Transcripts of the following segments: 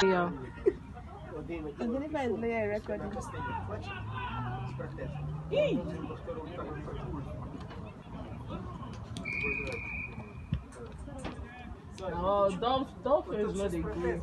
Yo. I'm gonna find layer recording. Hey. Oh, dumb stuff is not a good.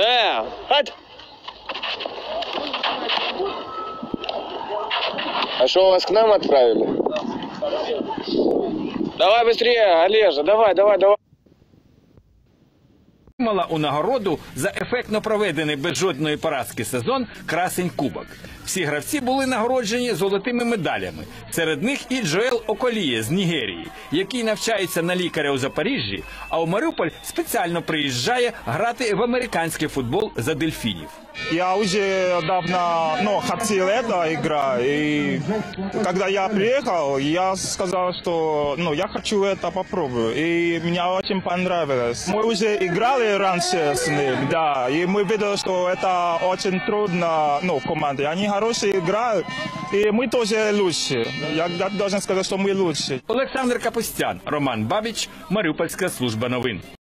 Да, хать. А что, вас к нам отправили? Давай быстрее, Олежа, давай, давай, давай. Отримала у нагороду за ефектно проведений без жодної поразки сезон красень кубок. Всі гравці були нагороджені золотими медалями. Серед них і Джоел Околіє з Нігерії, який навчається на лікаря у Запоріжжі, а у Маріуполь спеціально приїжджає грати в американський футбол за дельфінів. Я уже давно ну, хотел это игра, и когда я приехал, я сказал, что ну, я хочу это попробовать, и мне очень понравилось. Мы уже играли раньше с ним, да, и мы видели, что это очень трудно, ну, команды. Они хорошие играют, и мы тоже лучше. Я, я должен сказать, что мы лучше. Олександр Капустян, Роман Бабіч, Маріупольська служба новин.